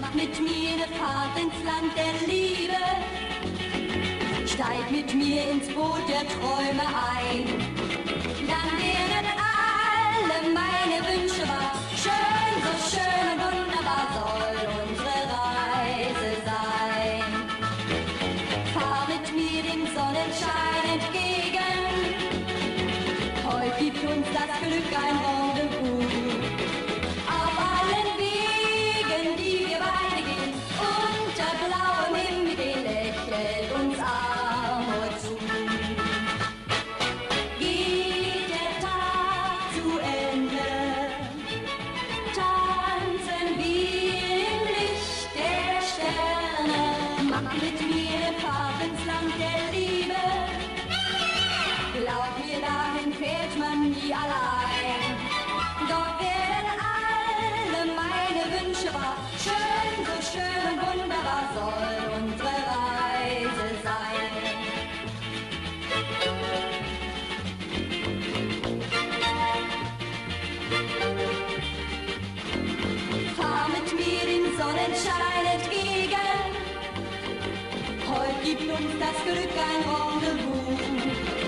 Mach mit mir eine Fahrt ins Land der Liebe. Steig mit mir ins Boot der Träume ein. Dann werden alle meine Wünsche wahr. Schön, so schön und wunderbar soll unsere Reise sein. Fahr mit mir dem Sonnenschein entgegen. Heute gibt uns das Glück ein Rendezvous. Mach mit mir Fahrt ins Land der Liebe. Glaub mir, dahin fährt man nie allein. Dort werden alle meine Wünsche wahr. Schön, so schön und wunderbar soll unsere Reise sein. Fahr mit mir den Sonnenschein Gib uns das Glück ein Rendezvous.